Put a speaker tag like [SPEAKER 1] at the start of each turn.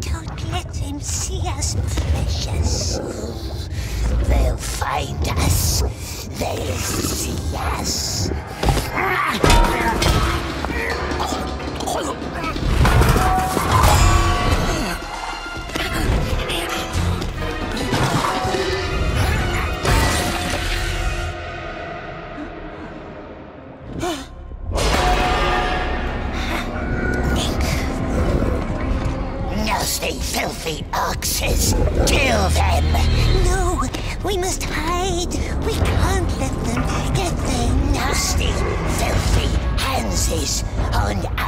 [SPEAKER 1] Don't let them see us, precious. They'll find us. They'll see us. disgusting, filthy orcses. Kill them. No, we must hide. We can't let them get their nasty, filthy hands on us.